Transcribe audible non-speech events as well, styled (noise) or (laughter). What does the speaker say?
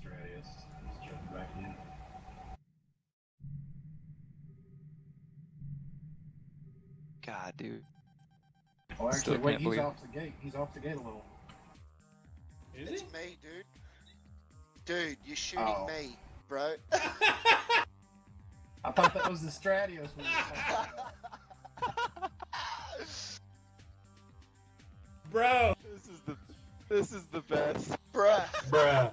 Stratios. Just jumping back in. God, dude. Oh, Still actually, wait, he's believe- off the gate. He's off the gate a little. Is It's it? me, dude. Dude, you're shooting Oh. me, bro. (laughs) I thought that was the Stratios we were talking about. Bro! This is the this is the best. Bruh, Bruh. bruh.